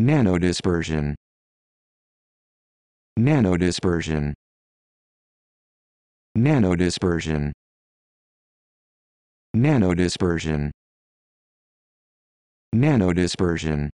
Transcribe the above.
nanodispersion. Nanodispersion. Nanodispersion. Nanodispersion. Nanodispersion.